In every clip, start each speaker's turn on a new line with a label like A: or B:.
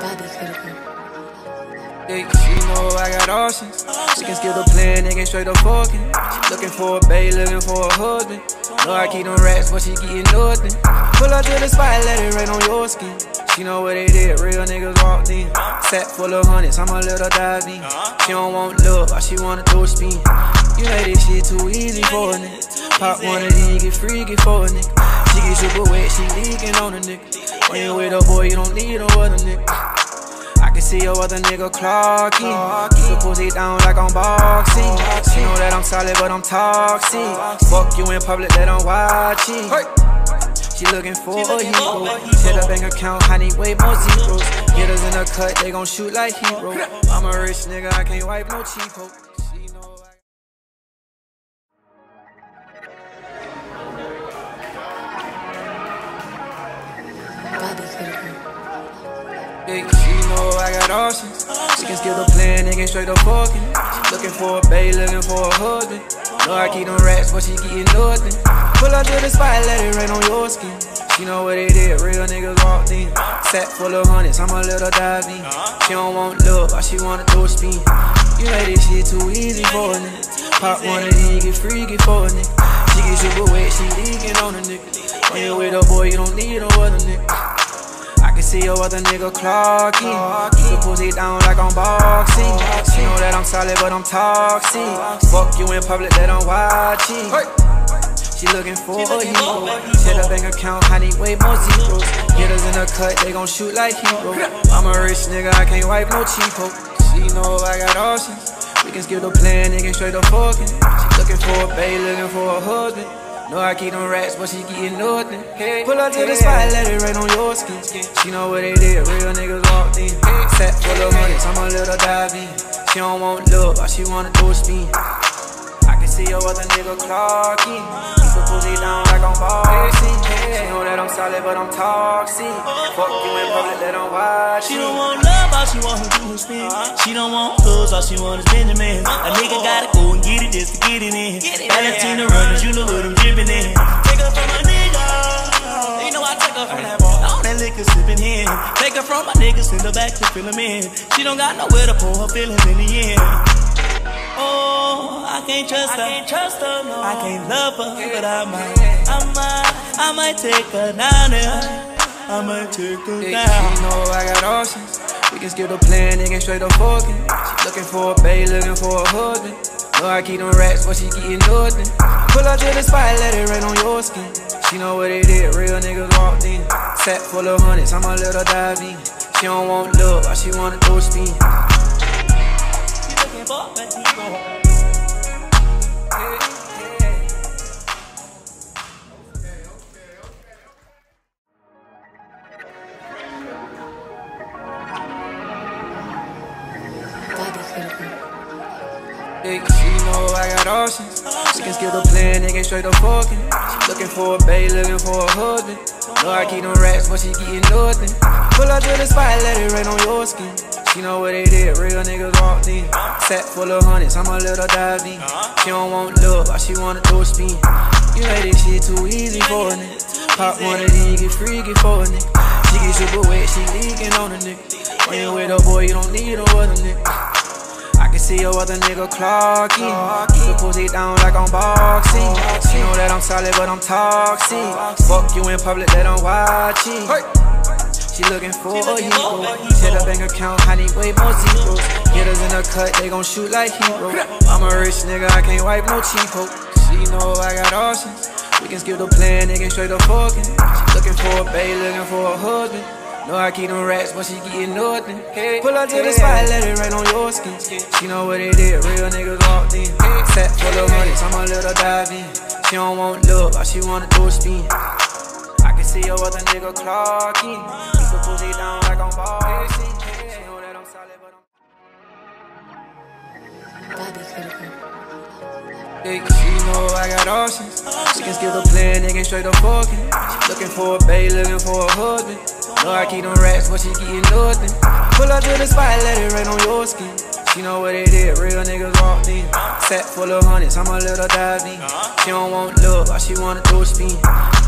A: Bobby
B: she know I got options. She can skip the plan, nigga, straight up fucking. Looking for a babe, looking for a husband. Know I keep them rats, but she getting nothing. Pull up to the spot, let it rain on your skin. She know what they did, real niggas walked in. Sack full of hundreds, I'm a little dive in. She don't want love, all she wanna do is spin. You know this shit too easy for a nigga. Pop one of these, get freaky for a nigga. She get super wet, she leaking on a nigga. When you with a boy, you don't need no other nigga. Can see your other nigga clocking. Keep the pussy down like I'm boxing. She know that I'm solid, but I'm toxic. Fuck you in public, that I'm watching. She looking for a hero. Hit her bank account, need way more zeros. Get us in the cut, they gon' shoot like hero. I'm a rich nigga, I can't wipe no cheap She know I got options. She can skip the plan, nigga, straight up fucking. Looking for a babe, looking for a husband. Know I keep them rats, but she getting nothing. Pull up to the spot, let it rain on your skin. She know what they did, real niggas walked in. Sack full of hundreds, I'm a little dive in. She don't want love, all she wanna do is spin. You know this shit too easy for a nigga. Pop one of these, get freaky for a nigga. She get super wet, she leaking on a nigga. When you with a boy, you don't need no other nigga. See your other nigga. Keep the pussy down like I'm boxing. She know that I'm solid, but I'm toxic. Fuck you in public, that I'm watching. She looking for a hero. Hit her bank account, I need way more zeros. Get us in the cut, they gon' shoot like hero. I'm a rich nigga, I can't wipe no cheap hope. She know I got options. We can skip the plan, nigga, straight up fucking. She looking for a babe, looking for a husband. Know I keep them rats, but she getting nothing. Hey, Pull up to the spot, let it rain on your skin. She know what they did, real niggas walked in. Sack full of hundreds, I'm a little dive in. She don't want love, all she wanna do is spin. I can see your other nigga clocking. Keep the pussy down like I'm boxing. She know that I'm solid, but I'm toxic. Fuck you in public, let them watch
C: She don't want all she want her do is spin. She don't want clothes, all she want is Benjamin. A nigga gotta go and get it just to get it in. Valentino runners, you know what I'm dripping in. Take her from a nigga. You know I take her from that bar. All that liquor sipping in. Take her from my nigga, send her back to fill him in. She don't got nowhere to pour her feelings in the end. Oh, I can't trust her. I can't trust her, no. I can't love her, but I might, I might, I might take her down there. I might take her down.
B: she know I got options. We can skip the plan, nigga, straight up fucking. She looking for a babe, looking for a husband. Know I keep them rats, but she getting nothing. Pull up to the spot, let it rain on your skin. She know what they did, real niggas walked in. Sack full of hundreds, I'm a little dive in. She don't want love, all she wanna is spin.
C: She looking for a.
A: Bobby
B: Yeah, she know I got options. She can skip the plan, nigga, straight up fucking. Looking for a babe, looking for a husband. Know I keep them rats, but she getting nothing. Pull up to the spot, let it rain on your skin. She know what they did, real niggas walked in. Sack full of hundreds, I'm a little dive. She don't want love, all she wanna do is spin. You know this shit too easy for a nigga. Pop one of these, get freaky for a nigga. She get super wet, she leaking on a nigga. You with a boy, you don't need no other nigga. See your other nigga. Keep the pussy down like I'm boxing. She know that I'm solid, but I'm toxic. Fuck you in public, that I'm watching. She looking for a hero. Hit her bank account, I need way more zeros. Get us in the cut, they gon' shoot like hero. I'm a rich nigga, I can't wipe no cheap hope. She know I got options. We can skip the plan, nigga, straight up fucking. She looking for a babe, looking for a husband. Know I keep them rats, but she getting nothing. Pull up to the spot, let it rain on your She know what they did, real niggas walked in. Sack full of hundreds, I'm a little dive in. She don't want love, all she wanna do is spin. I can see your other nigga clocking. Keep the pussy down like I'm boxing. She know that I'm solid, but I'm
A: Bobby critical.
B: She know I got options. She can skip the plan, nigga, straight up fucking. She looking for a babe, looking for a husband. Know I keep them rats, but she getting nothing. Pull up to the spot, let it rain on your skin. She know what they did, real niggas walked in. Sack full of hundreds, I'm a little dive in. She don't want love, all she wanna do is spin.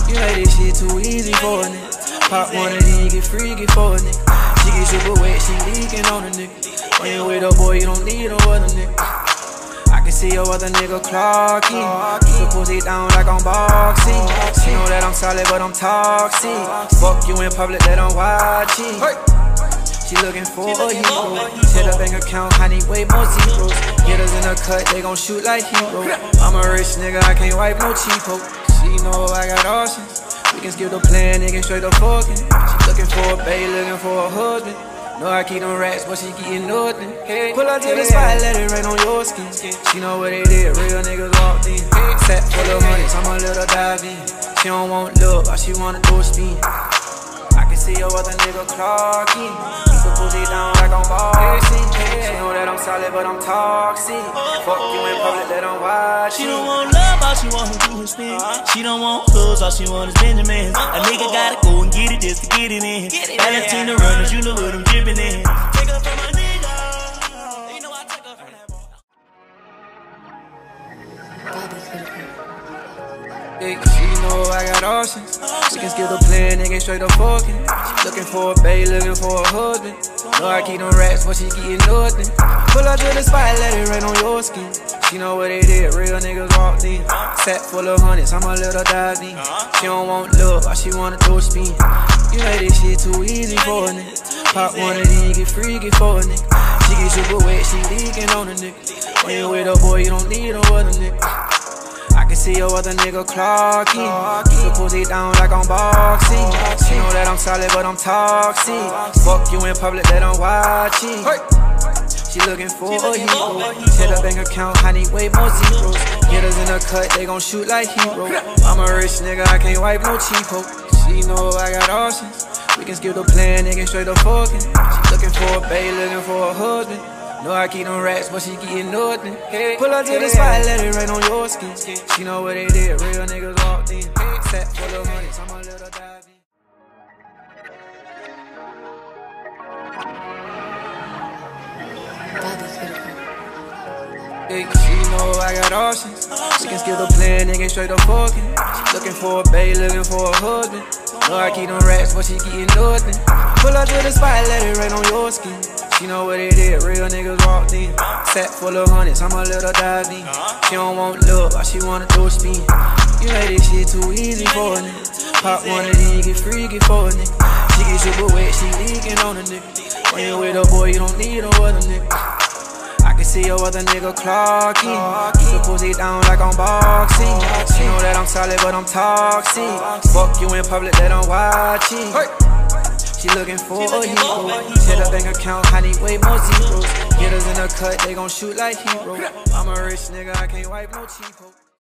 B: You know this shit too easy for a nigga. Pop one of these, get freaky for a nigga. She get super wet, she leaking on a nigga. You with a boy, you don't need no other nigga. I can see your other nigga clocking. The pussy down like I'm boxing. She know that I'm solid, but I'm toxic. Fuck you in public, that I'm watching. She looking for a hero. Hit her bank account, I need way more zeros. Get us in a cut, they gon' shoot like hero. I'm a rich nigga, I can't wipe no cheapo. She know I got options. We can skip the plan, nigga, straight up fucking. She looking for a babe, looking for a husband. Know I keep them rats, but she getting nothing. Pull up to the spot, let it rain on your skin. She know what it is, real niggas walked in. Set full of hundreds, I'ma let her dive in. She don't want love, all she wanna do is spin. I can see your other nigga clocking. Keep the pussy down like I'm boxing. She know that I'm solid, but I'm toxic. Fuck you in public, let them watch
C: She don't want love, all she want to do is spend. She don't want clothes, all she want is Benjamins. A nigga gotta go and get it just to get it in. Valentino runners, you know what I'm dripping in. Take her from a nigga. You know I take her from that boy.
A: Bobby critical.
B: Big, she got options. We can skip the plan, nigga, straight up fucking. Looking for a babe, looking for a husband. Know I keep them rats, but she getting nothing. Pull up to the spot, let it rain on your skin. She know what it is, real niggas walked in. Set full of hundreds, I'ma let her dive in. She don't want love, all she wanna do is spin. You know this shit too easy for a nigga. Pop one of these, get freaky for a nigga. She get super wet, she leaking on a nigga. When you with a boy, you don't need no other nigga. I can see your other nigga clocking. Keep the pussy down like I'm boxing. She know that I'm solid, but I'm toxic. Fuck you in public, that I'm watching. She looking for a hero. Hit her bank account, I need way more zeros. Get us in a cut, they gon' shoot like hero. I'm a rich nigga, I can't wipe no cheapo. She know I got options. We can skip the plan, nigga, straight up fucking. She looking for a babe, looking for a husband. Know I keep them rats, but she getting nothing. Pull up to the spot, let it rain on your skin. She know what it is, real niggas walked in. Set full of hundreds, I'ma let her dive in. Big, she know I got options. We can skip the plan, nigga, straight up fucking. She looking for a babe, looking for a husband. Know I keep them rats, but she getting nothing. Pull up to the spot, let it rain on your skin. She know what it is, real niggas walked in. Set full of hundreds, I'm a little let her dive in. She don't want love, all she wanna is spin. You know this shit too easy for a nigga. Pop one of these, get freaky for a nigga. She get super wet, she leaking on a nigga. When you with a boy, you don't need no other nigga. I can see your other nigga clocking. Keep the pussy down like I'm boxing. She know that I'm solid, but I'm toxic. Fuck you in public, that I'm watching. She looking for a hero. Hit her bank account, honey, way more zeros. Get us in a cut, they gon' shoot like hero. I'm a rich nigga, I can't wipe no cheapo.